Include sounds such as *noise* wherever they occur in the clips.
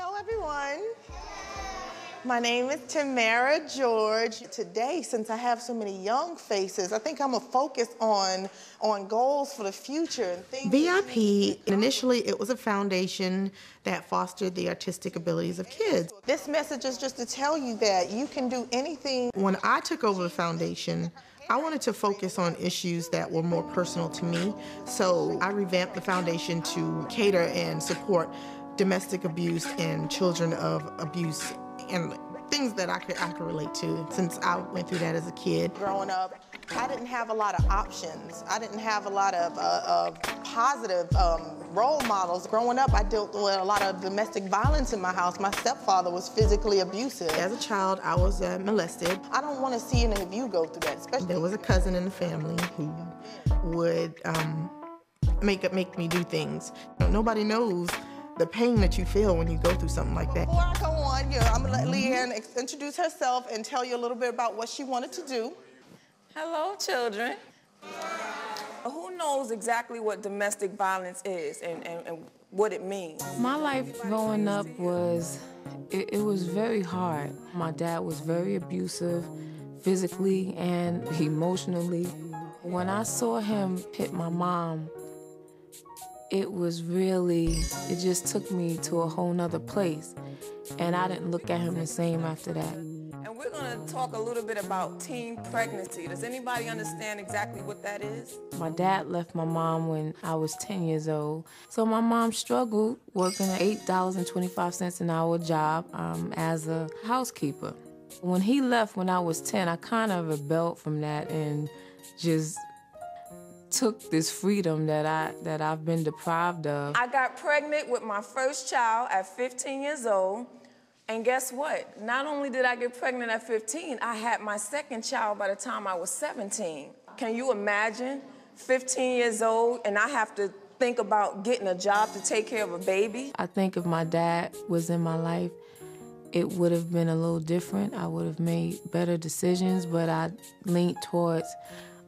Hello, everyone. My name is Tamara George. Today, since I have so many young faces, I think I'm gonna focus on on goals for the future and things. VIP, initially it was a foundation that fostered the artistic abilities of kids. This message is just to tell you that you can do anything. When I took over the foundation, I wanted to focus on issues that were more personal to me. So I revamped the foundation to cater and support domestic abuse and children of abuse and things that I could I could relate to since I went through that as a kid. Growing up, I didn't have a lot of options. I didn't have a lot of, uh, of positive um, role models. Growing up, I dealt with a lot of domestic violence in my house. My stepfather was physically abusive. As a child, I was uh, molested. I don't want to see any of you go through that, especially. There was a cousin in the family who would um, make make me do things. Nobody knows the pain that you feel when you go through something like that. Before I go on, yeah, I'm gonna let Leanne introduce herself and tell you a little bit about what she wanted to do. Hello, children. Who knows exactly what domestic violence is and, and, and what it means? My life growing up was, it, it was very hard. My dad was very abusive, physically and emotionally. When I saw him hit my mom, it was really, it just took me to a whole nother place. And I didn't look at him the same after that. And we're gonna talk a little bit about teen pregnancy. Does anybody understand exactly what that is? My dad left my mom when I was 10 years old. So my mom struggled working an $8.25 an hour job um, as a housekeeper. When he left when I was 10, I kind of rebelled from that and just took this freedom that I that I've been deprived of. I got pregnant with my first child at 15 years old. And guess what? Not only did I get pregnant at 15, I had my second child by the time I was 17. Can you imagine 15 years old and I have to think about getting a job to take care of a baby? I think if my dad was in my life, it would have been a little different. I would have made better decisions, but I leaned towards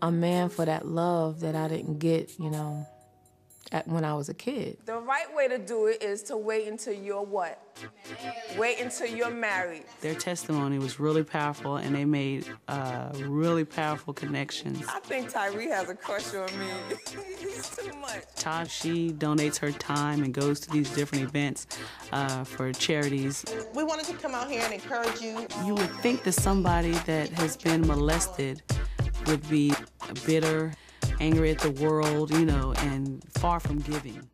a man for that love that I didn't get, you know, at, when I was a kid. The right way to do it is to wait until you're what? Wait until you're married. Their testimony was really powerful, and they made uh, really powerful connections. I think Tyree has a crush on me. *laughs* He's too much. Todd, she donates her time and goes to these different events uh, for charities. We wanted to come out here and encourage you. You would think that somebody that has been molested would be bitter, angry at the world, you know, and far from giving.